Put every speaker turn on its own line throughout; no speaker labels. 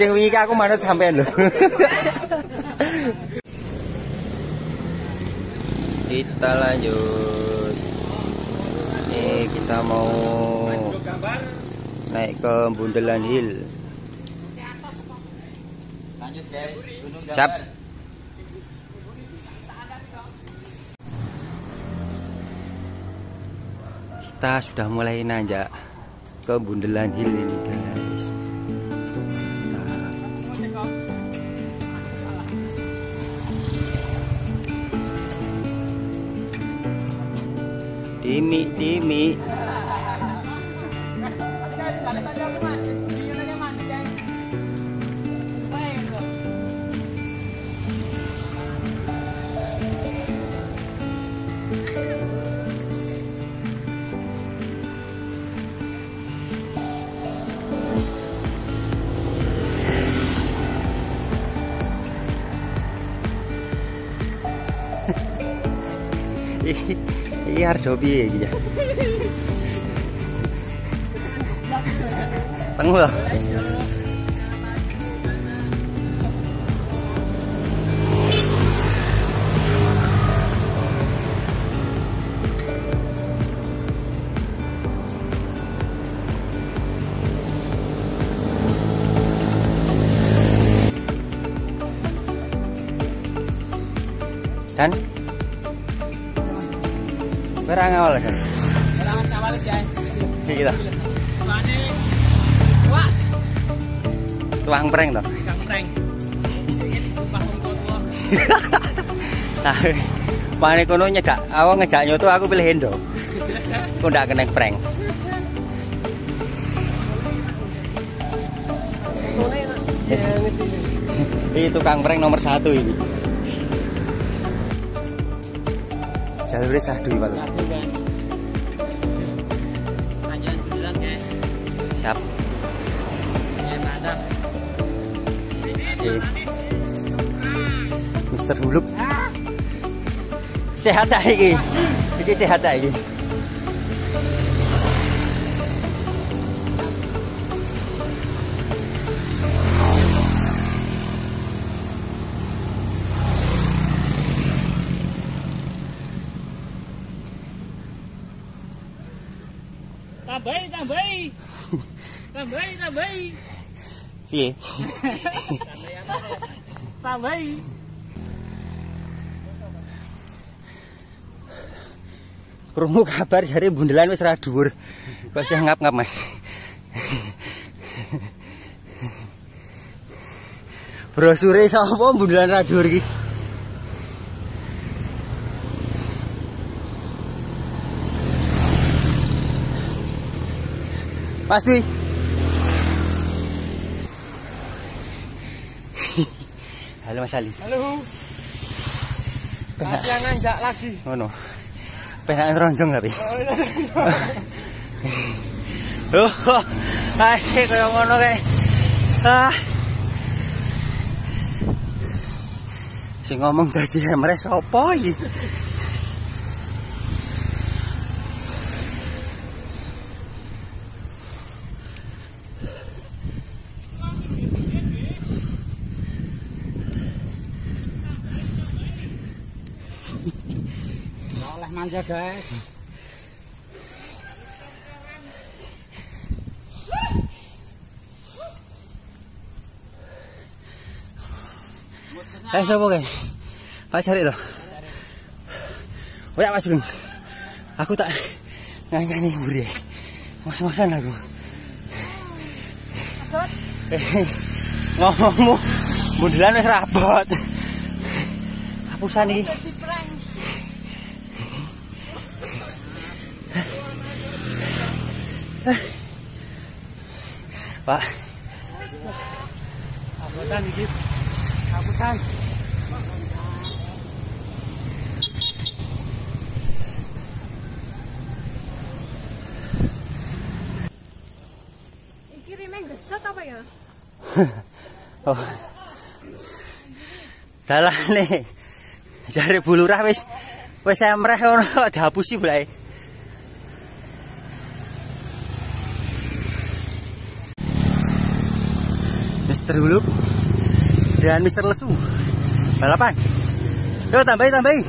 Sing wingi aku manut sampean lho. kita lanjut. Ini kita mau naik ke Bundelan Hill.
Lanjut guys. Gunung
Siap. Kita sudah mulai nanjak ke Bundelan Hill ini guys. Timmy, Timmy. Iki arep do piye iki ya? Tengok awal kan?
Serangan awal guys.
Iki kita. Tuang prank toh.
kang prank.
Nah, pane kono nyegak awak ngejak nyoto aku pilih Hendo. Aku ndak kena prank. Ini tukang prank nomor satu ini. Jalurnya sahdu Pak. Siap. Mister Huluk. Sehat saiki. Iki sehat saiki.
Tambahi, tambahi. Tambahi, tambahi.
Piye?
Tambahi.
Krungu kabar jare bundelan wis ra dhuwur. Kok isih ngap-ngap, Mas. Brosure sapa bundelan ra dhuwur iki? Mas Dwi. Halo Mas Ali.
Halo.
Penak.
Yang nanjak lagi.
Ngono. Penak ronjong tapi. Oh, ae kaya ngono kae. Ah. Sing ngomong dadi emre sapa iki?
Manja guys.
Eh sapa kae? Pak cari to. Ora Mas Gung. Aku tak nyanyi mburi. Mas-masan aku. Eh, ngomongmu mundulan wis rabot. Hapusan iki. Pak,
Abutan dikit. Abutan.
Iki rime gesot apa ya?
oh. Dalane. Jare bulurah wis wis emreh ngono dihapusi bae. Mister Huluk dan Mister Lesu. Balapan. Yuk tambahin tambahin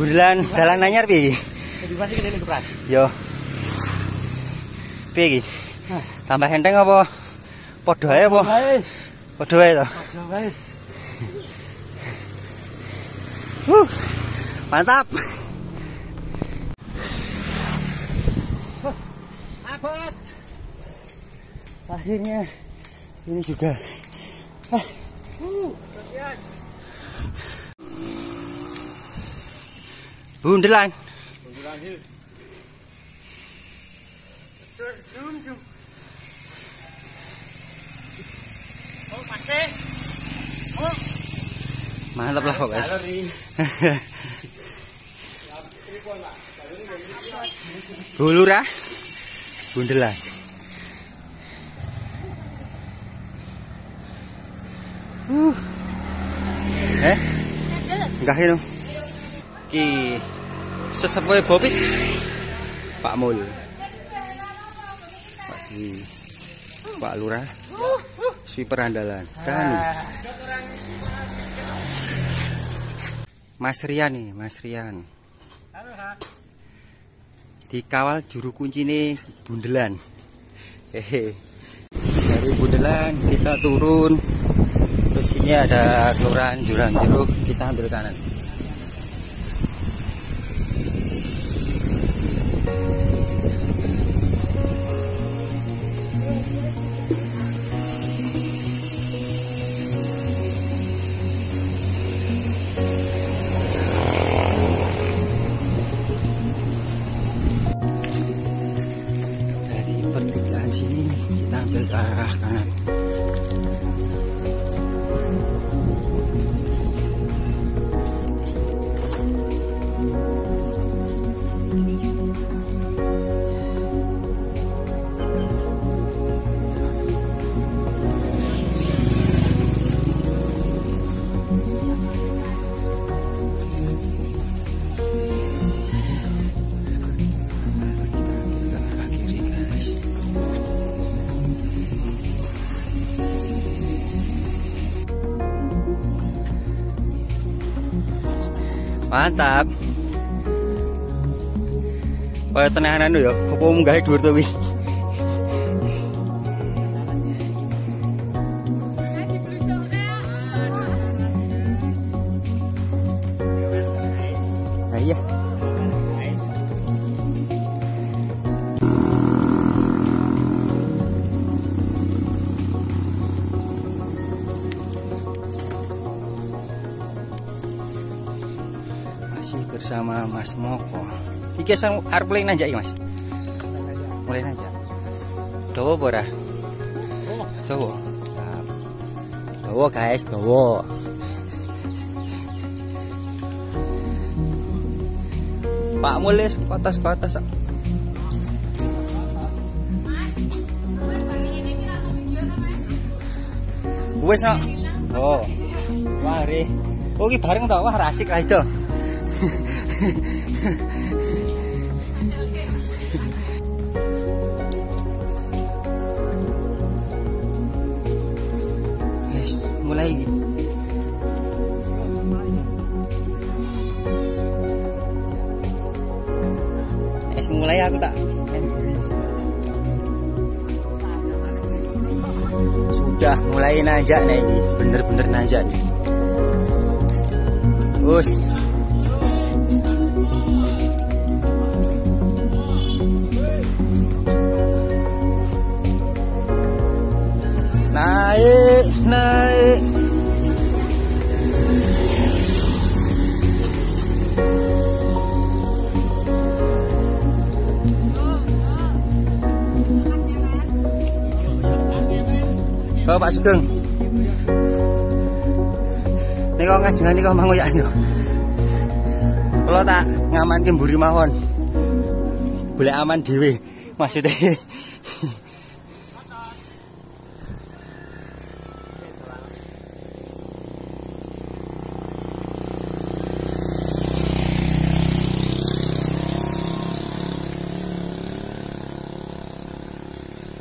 Bundelan dalan anyar piye iki?
Pasti kene kepras.
Yo. Piye iki? Tambah enteng apa? Padha ae apa? Padha ae to.
Bae.
Huh. Mantap.
Abot.
Akhirnya ini juga. Bundelan.
Oh, masih.
Mantap lah pokoknya. Bulura. Bundelan. Uh. Eh? Enggak ini. Ki sesepuh Bobit. Pak Mul. Pak Ki. Pak Lurah. Sweeper andalan. Kan. Mas Rian nih, Mas Rian. Dikawal juru kunci nih Bundelan. Hehe. Dari Bundelan kita turun. Terus sini ada kelurahan Jurang Jeruk, kita ambil kanan. Dari pertigaan sini kita ambil ke arah kanan. Mantap. Kaya tenanan ya, apa munggah dhuwur to kuwi. Sang arep mulai nanjak iki, Mas. Mulai nanjak. Dawa apa ora? Dawa. Dawa guys, dawa. Pak Mulis kotas kotas. Wes no. Oh. Re. Oh, iki bareng to. Wah, asik lah itu. Nanjak nih bener-bener nanjak nih. Us. Naik, naik. Oh, Pak Sugeng. Kok ngajengan kok mangoyak yo. Kalau tak ngaman ke mburi mawon. Golek aman dhewe maksudnya.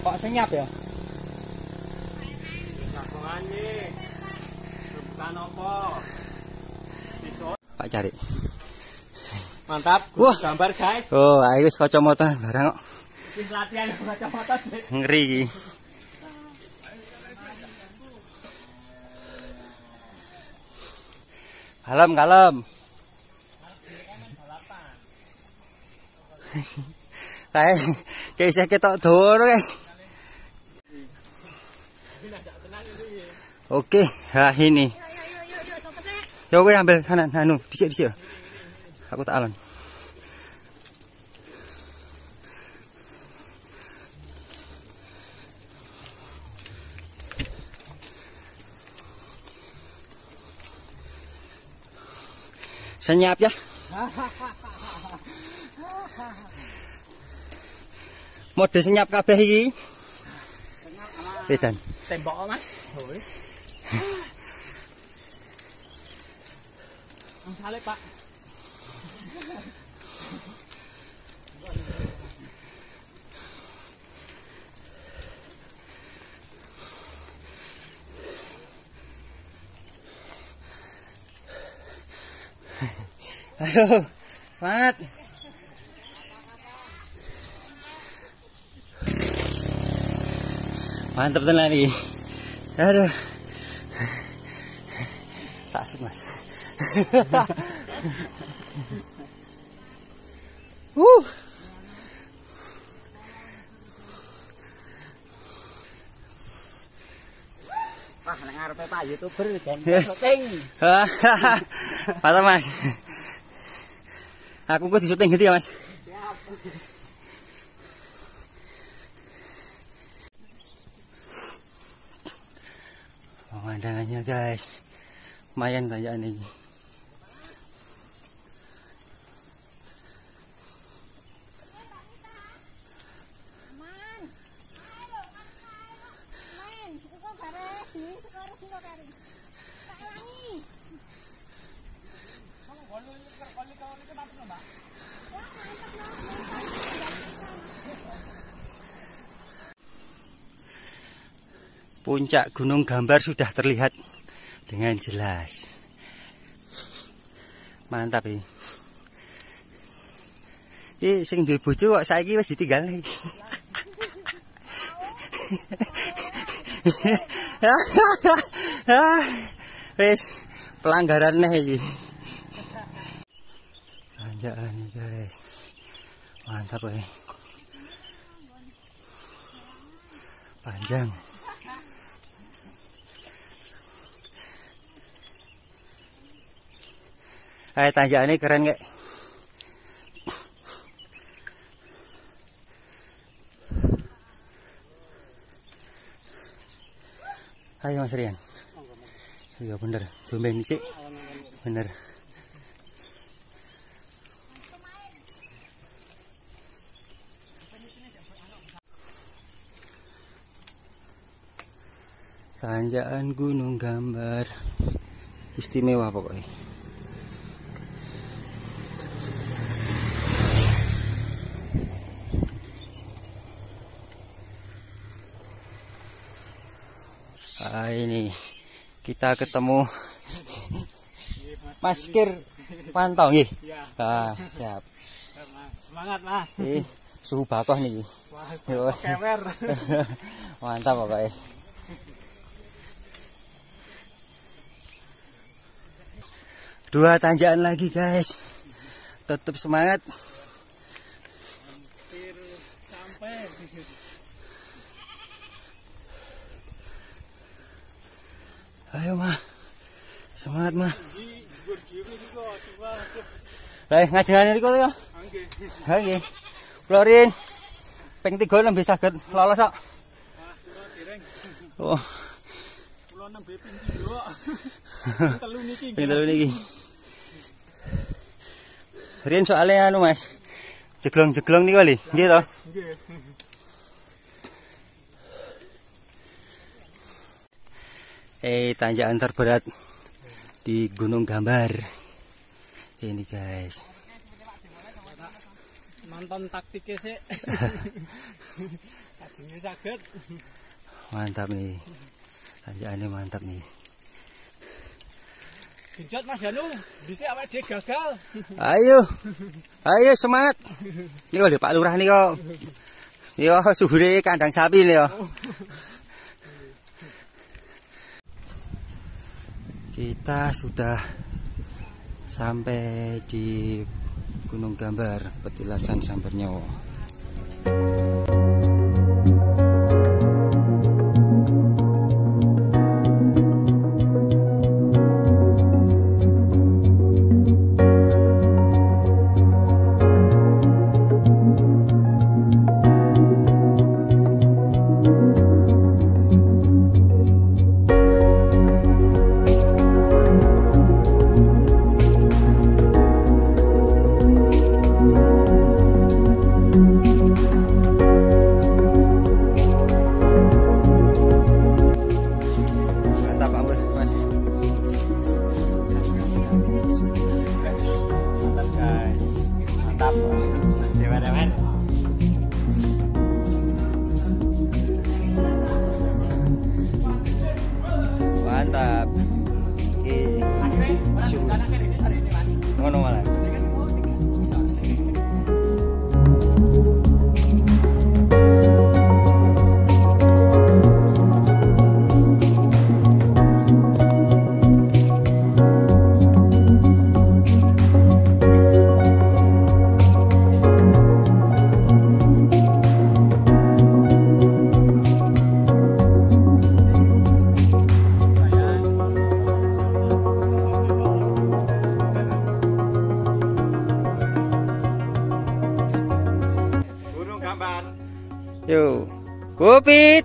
Kok senyap ya?
Sakongane. Bukan apa.
Pak cari.
Mantap,
Wah.
gambar guys.
Oh, ayo wis kacamata barang kok
Wis latihan kacamata
ngeri iki. Kalem, kalem. Kayak kayak saya ketok doro kayak. Oke, nah ini. Ya gue ambil kanan, anu, bisik. Aku tak alon. Senyap ya. Mode senyap kabeh iki. Bedan.
Tembok kok, Mas. Saleh, Pak.
Ayo, semangat. Mantap tenan iki. Aduh. Tak asik, Mas. Uh.
Wah, nang ngarepe Pak YouTuber kan syuting.
Mantap, Mas. Aku kok disuting gitu ya, Mas. Pemandangannya, guys. Lumayan tanjakan ini.
Aman. Main, itu kok bare di sekarang sing kok kari. Tak elangi.
Puncak Gunung Gambar sudah terlihat dengan jelas. Mantap ini. Ih, sing duwe bojo kok saiki wis ditinggal iki. Wis pelanggaran nih iki. Tanjakan guys. Mantap ya. Panjang. Eh tanjakannya keren kayak. Ayo Mas Rian. Iya bener, zoomin sih. Bener. Tanjakan Gunung Gambar. Istimewa pokoknya. Ah, ini kita ketemu masker pantau nggih. Ah, siap.
Semangat, Mas.
Ih, suhu bakoh nih.
Wah, kewer.
Mantap pokoknya. Dua tanjakan lagi guys. Tetap semangat. Ayo mah. Semangat mah. Baik, ngajengan iki kok ya. Oke. Florin. Ping 3 lebih saged lolos kok. Oh.
nembe ping pindho. Telu niki.
Ping telu niki. Riyen soalnya anu Mas. Jeglong-jeglong niku lho, nggih to?
Nggih.
Eh, tanjakan terberat di Gunung Gambar. Ini guys.
Nonton taktiknya sih. Kajengnya saged.
Mantap nih. Tanjakannya mantap nih.
Genjot Mas Janu, dhisik awake dhewe gagal.
Ayo. Ayo semangat. Ini kok Pak Lurah nih kok. Yo suhure kandang sapi nih yo. Kita sudah sampai di Gunung Gambar, petilasan Sambernyawa. Bupit.